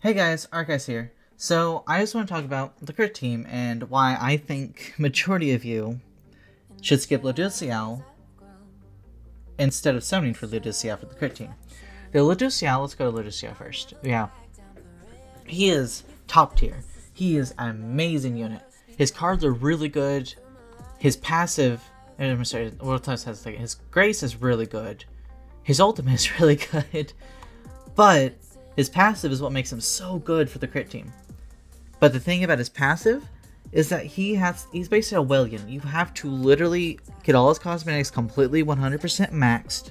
Hey guys, Archives here. So, I just want to talk about the crit team and why I think majority of you should skip Ludociel instead of summoning for Ludociel for the crit team. The Ludociel, let's go to Ludociel first. Yeah. He is top tier. He is an amazing unit. His cards are really good. His passive, uh, I'm sorry, what has to? His grace is really good. His ultimate is really good. But his passive is what makes him so good for the crit team. But the thing about his passive is that he has he's basically a well. You have to literally get all his cosmetics completely 100% maxed.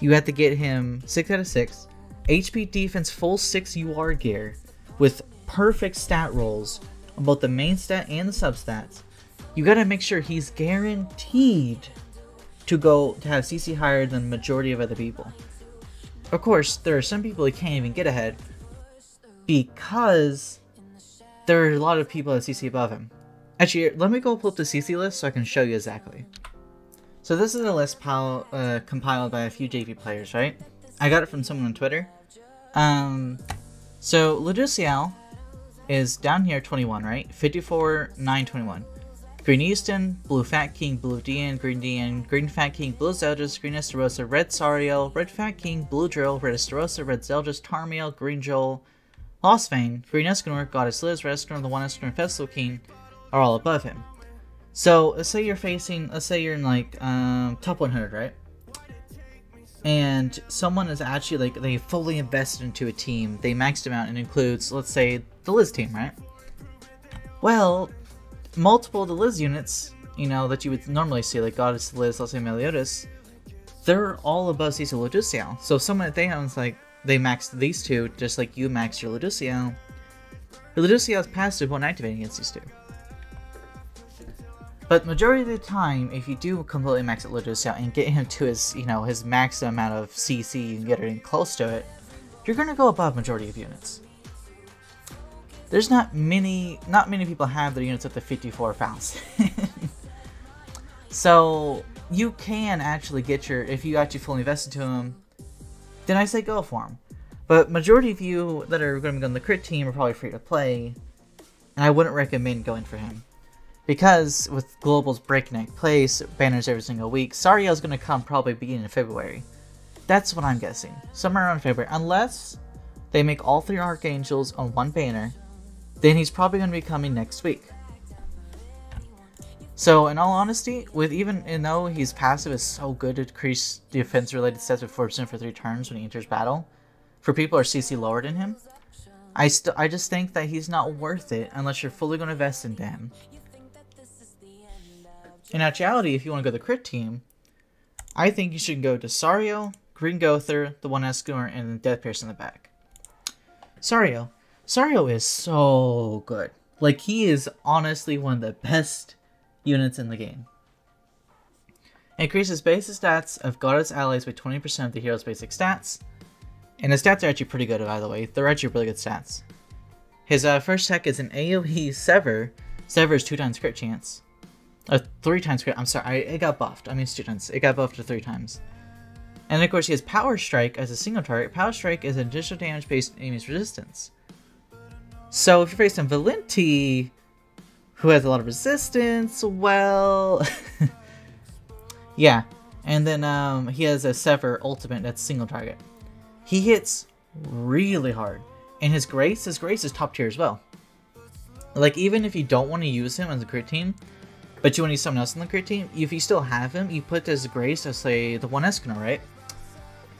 You have to get him 6 out of 6. HP defense full 6 UR gear with perfect stat rolls on both the main stat and the substats. You gotta make sure he's guaranteed to go to have CC higher than majority of other people. Of course, there are some people who can't even get ahead because there are a lot of people at CC above him. Actually, let me go pull up the CC list so I can show you exactly. So this is a list uh, compiled by a few JV players, right? I got it from someone on Twitter. Um, so Ludociel is down here 21, right? 54, 9, 21. Green Easton, Blue Fat King, Blue Diane, Green Diane, Green Fat King, Blue Zeldris, Green Estarossa, Red Sariel, Red Fat King, Blue Drill, Red Estarossa, Red Zeldris, Tarmiel, Green Joel, Lostvayne, Green Escanor, Goddess Liz, Red Escanor, the One Escanor, Festival King are all above him. So let's say you're facing, let's say you're in like um, top 100, right? And someone is actually like they fully invested into a team. They maxed them out and includes, let's say, the Liz team, right? Well, multiple of the Liz units, you know, that you would normally see, like Goddess Liz, let's Meliodas, they're all above CC Ludociel. So someone have is like, they maxed these two, just like you maxed your Ludociel. The Ludociel's passive won't activate against these two. But majority of the time, if you do completely max out Ludociel and get him to his, you know, his maximum amount of CC and get it close to it, you're gonna go above majority of units there's not many not many people have their units at the 54,000. so you can actually get your if you actually fully invest to them, then I say go for them. But majority of you that are going to be on the crit team are probably free to play, and I wouldn't recommend going for him. Because with Global's breakneck pace, banners every single week, Sariel's going to come probably beginning of February. That's what I'm guessing. Somewhere around February. Unless they make all three Archangels on one banner, then he's probably going to be coming next week. So, in all honesty, with even you though his passive is so good to increase defense-related stats with 4% for 3 turns when he enters battle, for people who are CC lower than him, I st I just think that he's not worth it unless you're fully going to invest into him. In actuality, if you want to go the crit team, I think you should go to Sario, Green Gowther, the one Escanor, and Death Pierce in the back. Sario, Sario is so good. Like, he is honestly one of the best units in the game. Increases basic stats of Goddess allies by 20% of the hero's basic stats. And his stats are actually pretty good, by the way. They're actually really good stats. His uh, first tech is an AoE Sever. Sever is 2 times crit chance. Uh, 3 times crit. I'm sorry, it got buffed. I mean, it's 2 times. It got buffed to 3 times. And of course, he has Power Strike as a single target. Power Strike is an additional damage based on enemy's resistance. So if you're facing Valenti, who has a lot of resistance, well... yeah. And then um, he has a Sever ultimate that's single target. He hits really hard. And his Grace, his Grace is top tier as well. Like, even if you don't want to use him as a crit team, but you want to use someone else in the crit team, if you still have him, you put his Grace as, say, the one Escanor, right?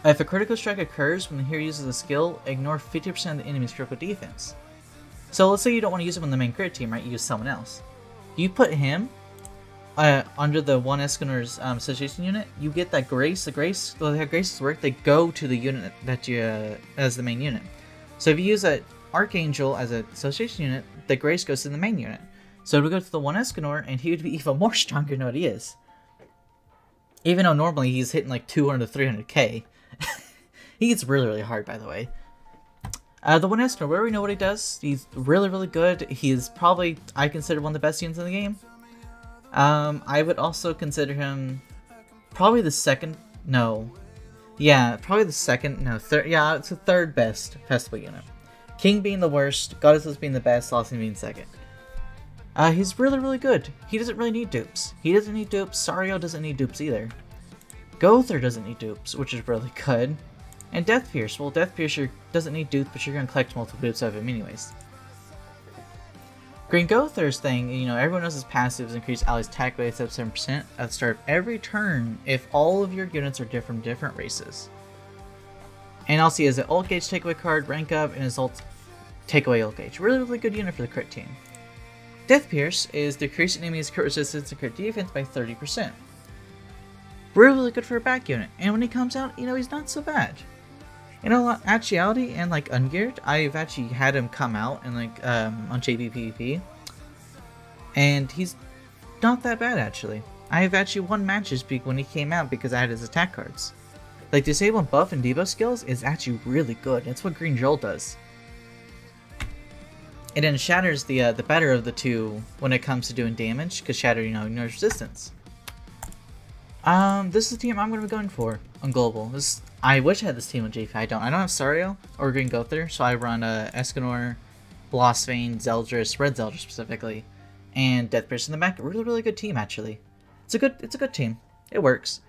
If a critical strike occurs when the hero uses a skill, ignore 50% of the enemy's critical defense. So let's say you don't want to use him on the main crit team, right? You use someone else. You put him uh, under the one Escanor's um, association unit. You get that grace. The grace, the how graces work, they go to the unit that you uh, as the main unit. So if you use an Archangel as an association unit, the grace goes to the main unit. So we go to the one Escanor, and he would be even more stronger than what he is. Even though normally he's hitting like 200 to 300k. he gets really, really hard, by the way. Uh, the one Escanor, we know what he does. He's really, really good. He's probably, I consider, one of the best units in the game. Um, I would also consider him probably the second, no. Yeah, probably the second, no, third, yeah, it's the third best festival unit. King being the worst, Goddesses being the best, Lawson being second. Uh, he's really, really good. He doesn't really need dupes. He doesn't need dupes. Sario doesn't need dupes either. Gowther doesn't need dupes, which is really good. And Death Pierce. Well, Death Piercer doesn't need dupes, but you're to collect multiple dupes of him anyways. Green Gowther's thing, you know, everyone knows his passive passives increase allies attack by 7% at the start of every turn if all of your units are different different races. And he has an ult gauge takeaway card, rank up, and his ult takeaway ult gauge. Really, really good unit for the crit team. Death Pierce is decreasing enemy's crit resistance and crit defense by 30%. Really, really good for a back unit, and when he comes out, you know, he's not so bad. In all actuality and like ungeared, I've actually had him come out and like um, on JVPVP, and he's not that bad actually. I have actually won matches when he came out because I had his attack cards. Like disabling buff and debuff skills is actually really good. That's what Green Jolt does. It then shatters the uh, the better of the two when it comes to doing damage, because shatter you know ignores resistance. Um, this is the team I'm going to be going for on global. This I wish I had this team on JP. I don't. I don't have Sario or Green Gowther, so I run uh, Escanor, Blossbane, Zeldris, Red Zeldris specifically, and Deathpierce in the back. Really, really good team actually. It's a good. It's a good team. It works.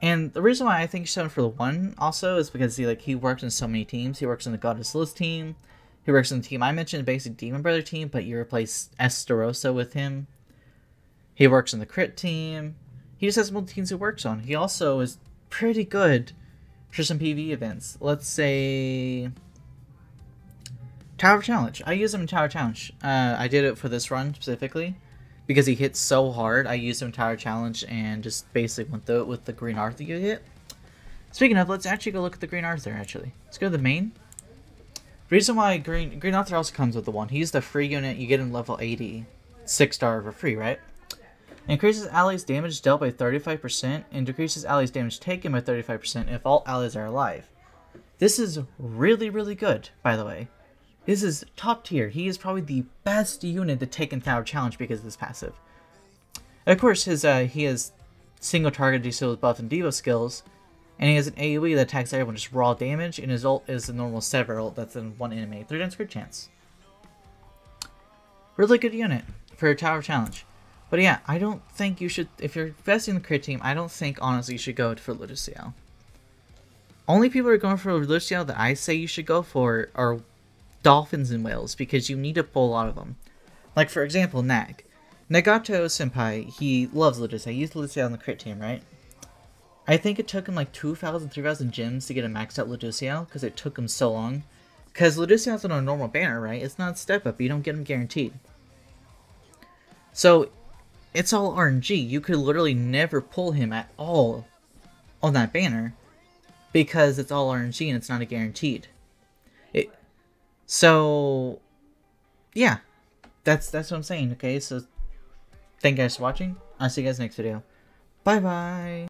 And the reason why I think he's shown for the one also is because he like he works in so many teams. He works in the Goddess Liz team. He works in the team I mentioned, basic Demon Brother team, but you replace Estarossa with him. He works in the crit team. He just has multiple teams he works on. He also is pretty good for some PvE events. Let's say Tower Challenge. I use him in Tower Challenge. Uh, I did it for this run specifically because he hits so hard. I used him in Tower Challenge and just basically went through it with the Green Arthur you hit. Speaking of, let's actually go look at the Green Arthur. Actually, let's go to the main. Reason why Green Green Arthur also comes with the one. He's the free unit you get in level 80, six star for free, right? Increases allies' damage dealt by 35% and decreases allies' damage taken by 35% if all allies are alive. This is really, really good, by the way. This is top tier. He is probably the best unit to take in Tower Challenge because of this passive. Of course, his uh, he has single target with buff and debuff skills, and he has an AoE that attacks everyone just raw damage, and his ult is the normal Sever ult that's in one enemy. 3 times crit chance. Really good unit for a Tower Challenge. But yeah, I don't think you should, if you're investing in the crit team, I don't think honestly you should go for Lucio. Only people who are going for Lucio that I say you should go for are dolphins and whales because you need to pull a lot of them. Like for example, Nag. Nagato Senpai, he loves Lucio. He used Lucio on the crit team, right? I think it took him like 2,000, 3,000 gems to get a maxed out Lucio because it took him so long. Because Ludicio's on a normal banner, right? It's not step up, you don't get him guaranteed. So it's all RNG. You could literally never pull him at all on that banner because it's all RNG and it's not a guaranteed. It, so, yeah, that's that's what I'm saying. Okay, so thank you guys for watching. I'll see you guys next video. Bye bye.